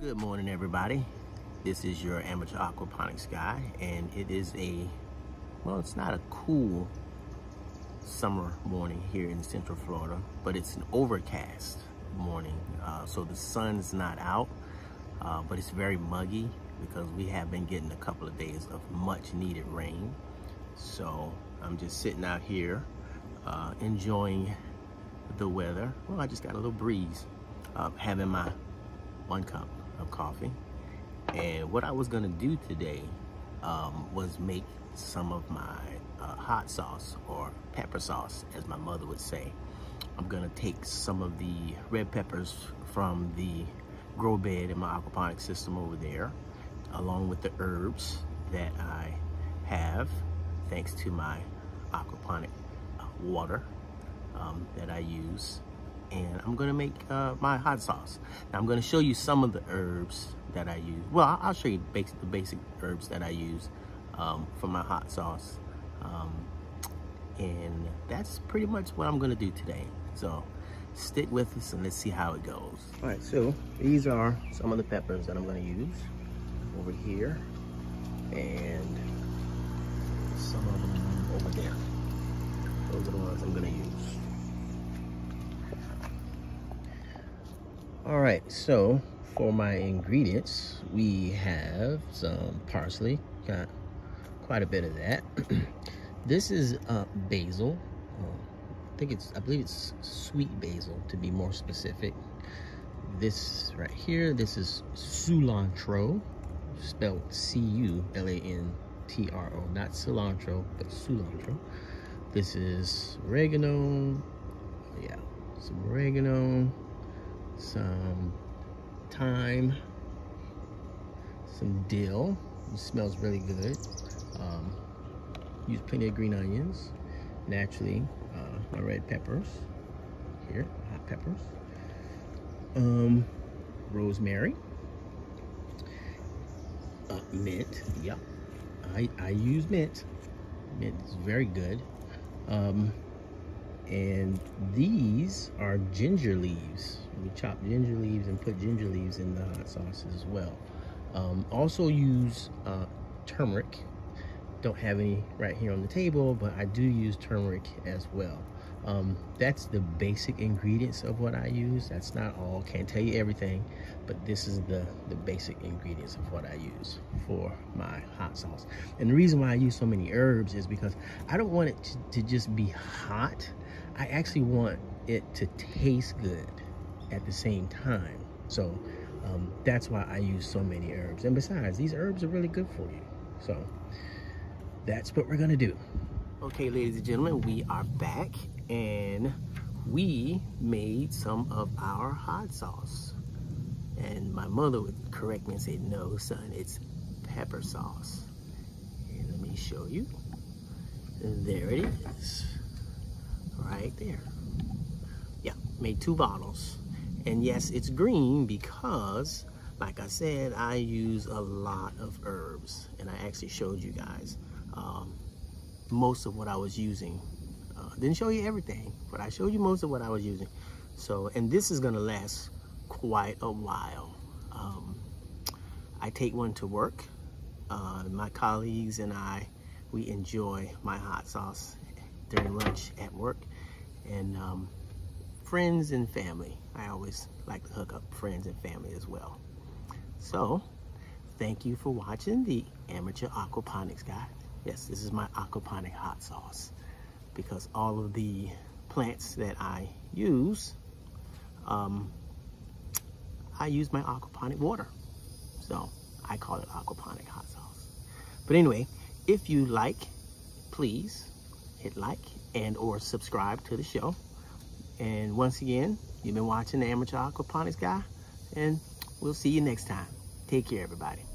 Good morning, everybody. This is your amateur aquaponics guy, and it is a, well, it's not a cool summer morning here in Central Florida, but it's an overcast morning. Uh, so the sun's not out, uh, but it's very muggy because we have been getting a couple of days of much needed rain. So I'm just sitting out here uh, enjoying the weather. Well, I just got a little breeze, uh, having my one cup of coffee. And what I was gonna do today um, was make some of my uh, hot sauce or pepper sauce, as my mother would say. I'm gonna take some of the red peppers from the grow bed in my aquaponic system over there, along with the herbs that I have, thanks to my aquaponic water um, that I use and I'm gonna make uh, my hot sauce. Now I'm gonna show you some of the herbs that I use. Well, I'll show you basic, the basic herbs that I use um, for my hot sauce. Um, and that's pretty much what I'm gonna do today. So stick with us and let's see how it goes. All right, so these are some of the peppers that I'm gonna use over here and some of them over there. Those are the ones I'm gonna use. All right, so for my ingredients, we have some parsley, got quite a bit of that. this is uh, basil. Uh, I think it's, I believe it's sweet basil to be more specific. This right here, this is culantro, spelled C-U-L-A-N-T-R-O, not cilantro, but culantro. This is oregano, yeah, some oregano, some thyme, some dill. It smells really good. Um, use plenty of green onions. Naturally, uh, my red peppers. Here, hot peppers. Um, rosemary. Uh, mint. Yep. I, I use mint. Mint is very good. Um, and these are ginger leaves. We chop ginger leaves and put ginger leaves in the hot sauce as well. Um, also use uh, turmeric. Don't have any right here on the table but I do use turmeric as well. Um, that's the basic ingredients of what I use. That's not all. Can't tell you everything but this is the the basic ingredients of what I use for my hot sauce. And the reason why I use so many herbs is because I don't want it to, to just be hot I actually want it to taste good at the same time. So um, that's why I use so many herbs. And besides, these herbs are really good for you. So that's what we're gonna do. Okay, ladies and gentlemen, we are back and we made some of our hot sauce. And my mother would correct me and say, no, son, it's pepper sauce. And let me show you. There it is right there. Yeah, made two bottles. And yes, it's green because, like I said, I use a lot of herbs. And I actually showed you guys um, most of what I was using. Uh, didn't show you everything, but I showed you most of what I was using. So, and this is gonna last quite a while. Um, I take one to work. Uh, my colleagues and I, we enjoy my hot sauce during lunch at work and um, friends and family. I always like to hook up friends and family as well. So, thank you for watching the Amateur Aquaponics guy. Yes, this is my aquaponic hot sauce because all of the plants that I use, um, I use my aquaponic water. So, I call it aquaponic hot sauce. But anyway, if you like, please hit like and or subscribe to the show. And once again, you've been watching the Amateur Aquaponics Guy, and we'll see you next time. Take care, everybody.